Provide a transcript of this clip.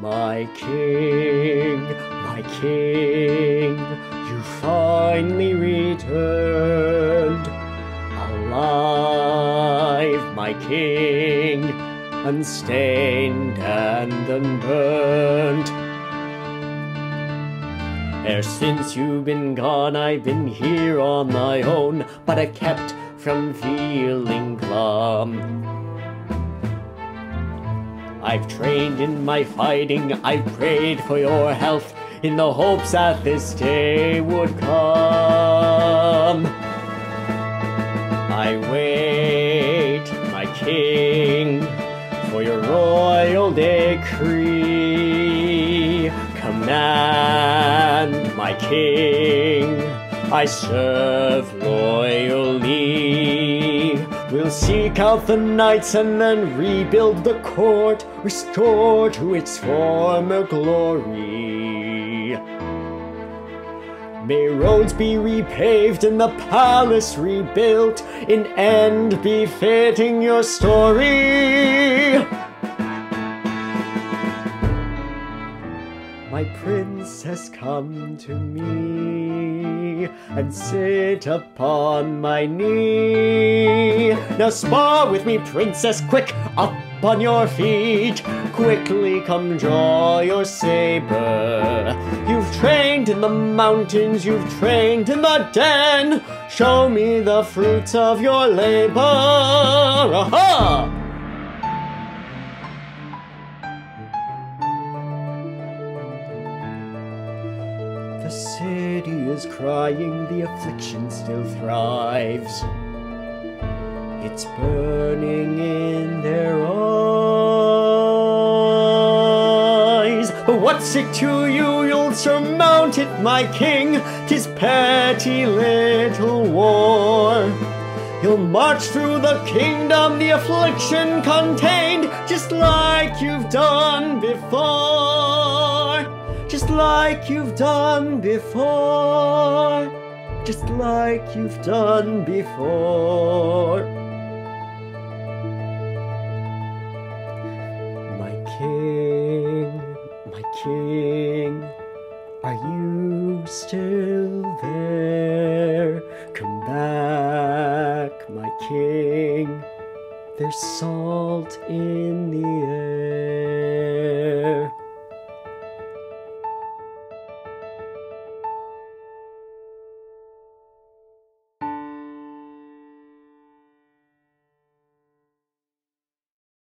My king, my king, you finally returned. Alive, my king, unstained and unburnt. Ever since you've been gone, I've been here on my own, but I kept from feeling glum. I've trained in my fighting, I've prayed for your health in the hopes that this day would come. I wait, my king, for your royal decree. Command, my king, I serve loyally. We'll seek out the knights and then rebuild the court, restore to its former glory. May roads be repaved and the palace rebuilt, in end befitting your story. My princess, come to me and sit upon my knee. Now spar with me, princess, quick, up on your feet. Quickly come draw your saber. You've trained in the mountains, you've trained in the den. Show me the fruits of your labor. Aha! The city is crying, the affliction still thrives. It's burning in their eyes. What's it to you? You'll surmount it, my king. Tis petty little war. You'll march through the kingdom, the affliction contained, just like you've done before. Just like you've done before. Just like you've done before. My king, my king, are you still there? Come back, my king. There's salt in the air.